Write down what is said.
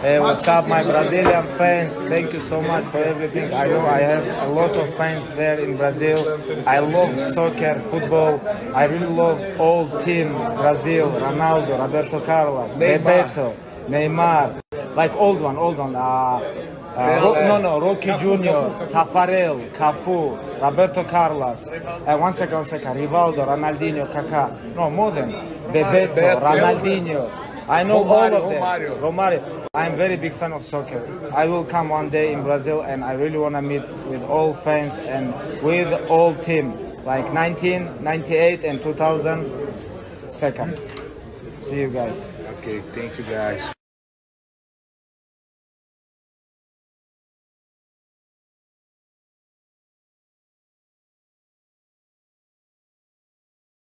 Hey, what's up, my Brazilian fans? Thank you so much for everything. I know I have a lot of fans there in Brazil. I love soccer, football. I really love all team Brazil, Ronaldo, Roberto Carlos, Bebeto, Neymar, like old one, old one. Uh, uh, no, no, Roque Júnior, Taffarel, Cafu, Roberto Carlos. Uh, one second, one second. Rivaldo, Ronaldinho, Kaká. No, more than Bebeto. Ronaldinho. I know Romário, all of them. Romário. Romario. I'm very big fan of soccer. I will come one day in Brazil and I really want to meet with all fans and with all team like 1998 and 2000 second. See you guys. Okay, thank you guys.